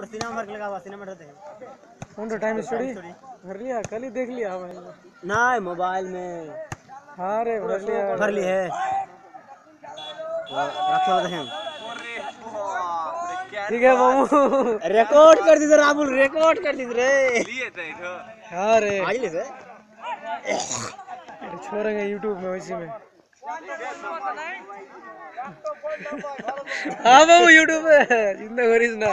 और सिनेमा भर के लगा हुआ सिनेमा रहते हैं। कौन तो टाइम स्टोरी भर लिया कल ही देख लिया हमें ना मोबाइल में। हाँ रे भर लिया। भर ली है। रखो देखें ठीक है मामू रिकॉर्ड कर दी राहुल रिकॉर्ड कर दी रे। हाँ रे। आज ले से। छोड़ेंगे यूट्यूब में उसी में। हाँ बाबू यूट्यूब पे ज़िंदा ना।